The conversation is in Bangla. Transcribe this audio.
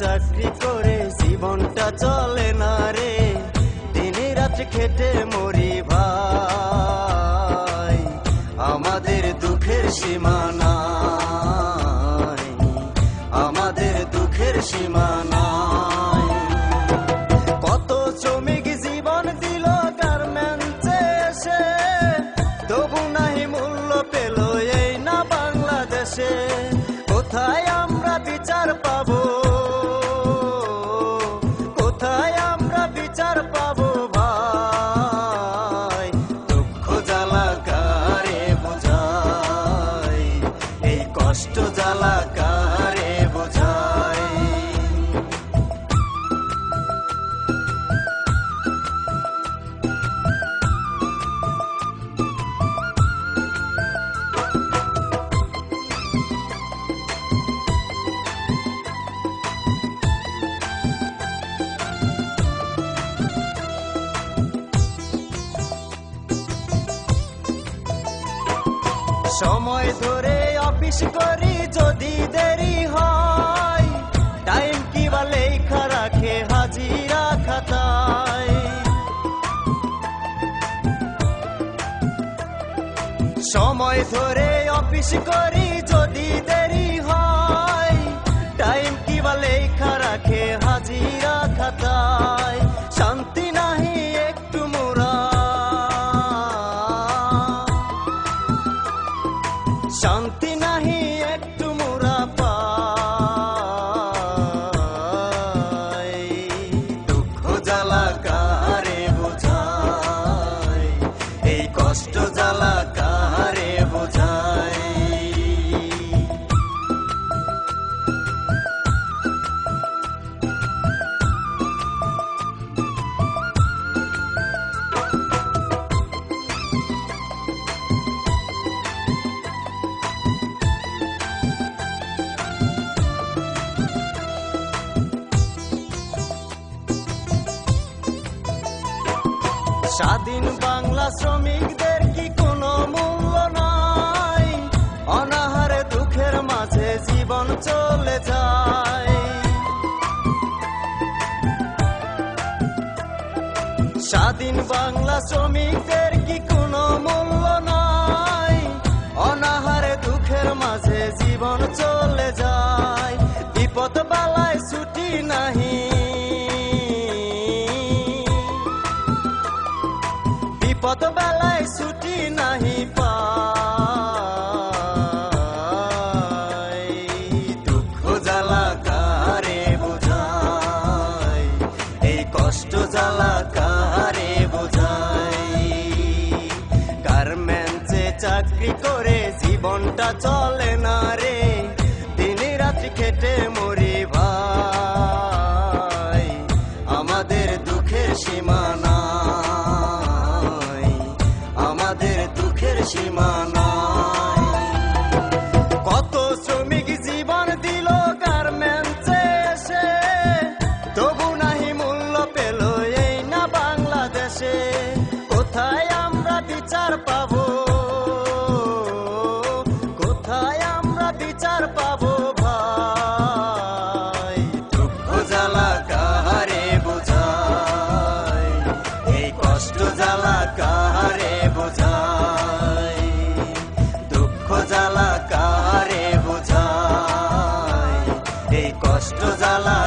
চাকরি করে জীবনটা চলে না রে। দিনে রাত খেটে মরি ভাই, আমাদের দুঃখের সীমানা আমাদের দুঃখের সীমা সময় ধরে অফিস করি যদি দেরি হয়। টাইম কি বা লেখা রাখে হাজিরা খাতায়। সময় ধরে অফিস করি যদি দেরি 上天。স্বাধীন বাংলা শ্রমিকদের কি কোনো মূল্য নাই? অনাহারে দুঃখের মাঝে জীবন চলে যায়। স্বাধীন বাংলা শ্রমিকদের কি কোনো মূল্য বিপদ বেলায় ছুটি নাহি পাই। দুঃখ জ্বালা কারে বোঝাই? এই কষ্ট জ্বালা কারে বোঝাই? গার্মেন্টসে চাকরি করে জীবনটা চলে না রে। দিনে রাত্রি খেটে মরি আমাদের দুঃখের সীমা কষ্ট জ্বালা